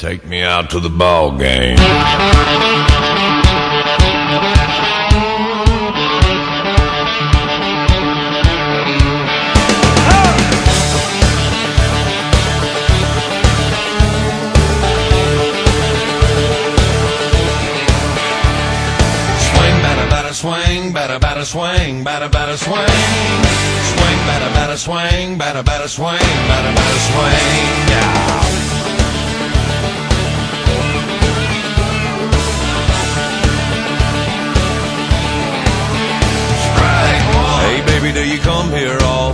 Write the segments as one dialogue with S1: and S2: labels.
S1: Take me out to the ball game.
S2: Swing, batter, batter, swing, batter, batter, swing. Swing, batter, batter, swing, batter, batter, swing, batter, batter, swing. Yeah.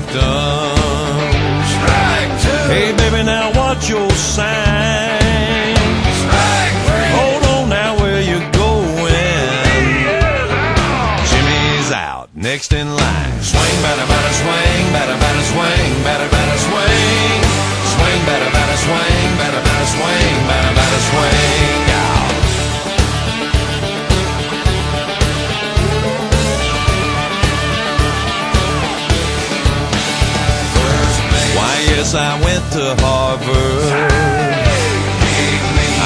S1: Here often?
S2: Strike two.
S1: Hey, baby, now what's your sign?
S2: Strike three.
S1: Hold on now, where you going? Jimmy's out, next in line. Yes, I went to Harvard.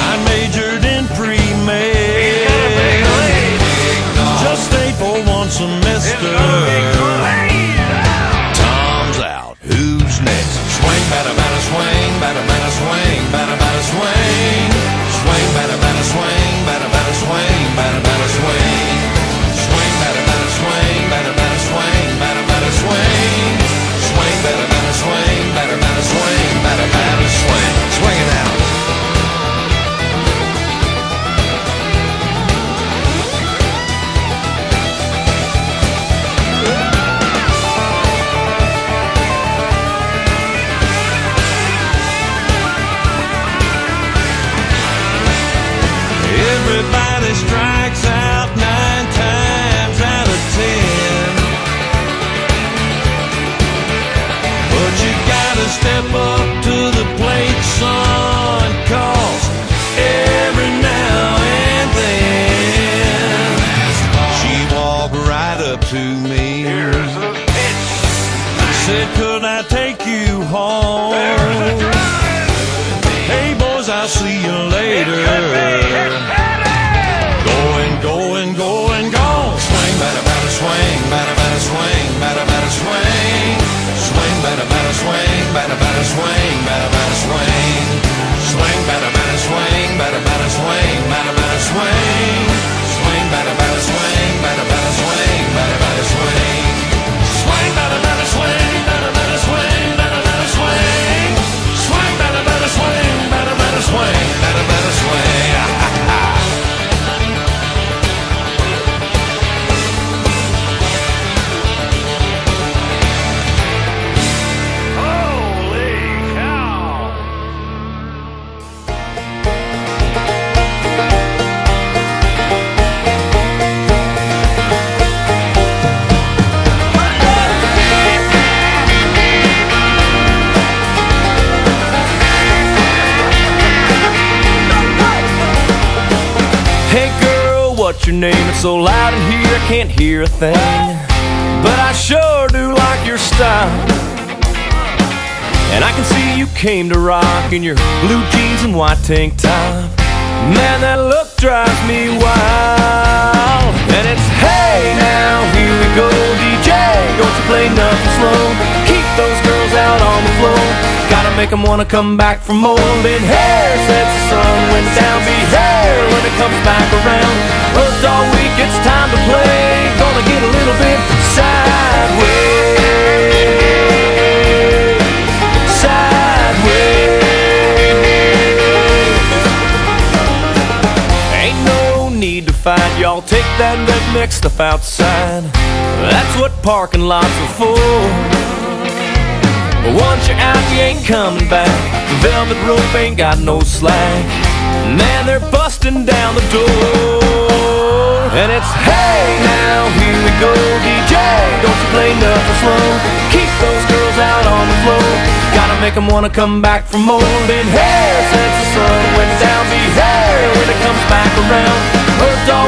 S1: I majored in pre-med. Just stayed for one semester. I'll see you later.
S3: What's your name? It's so loud in here I can't hear a thing. But I sure do like your style. And I can see you came to rock in your blue jeans and white tank top. Man, that look drives me wild. And it's hey now, here we go, DJ. Don't you play nothing slow. Keep those girls out on the floor. Gotta make them wanna come back for more. Then hair sets the sun when down. Be hair when it comes need y'all take that red mix stuff outside. That's what parking lots are for. But once you're out, you ain't coming back. The velvet rope ain't got no slack. Man, they're busting down the door. And it's hey now, here we go, DJ. Don't you play nothing slow. Keep those girls out on the floor. Gotta make them wanna come back for more. Then hair since the sun went down. Be hair when it comes back around. Worked all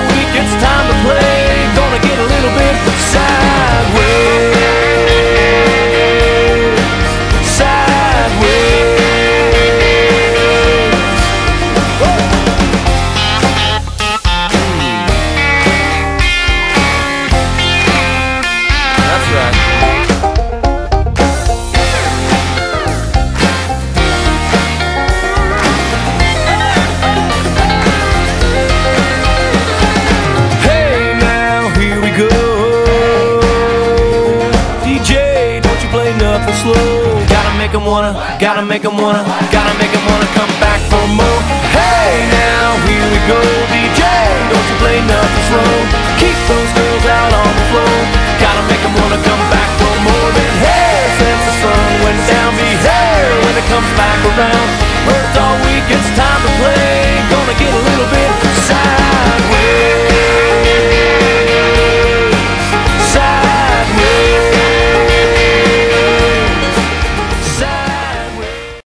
S3: and slow. Gotta make them wanna, gotta make them wanna, gotta make them wanna come back for more. Hey, now here we go, DJ. Don't you play nothing slow.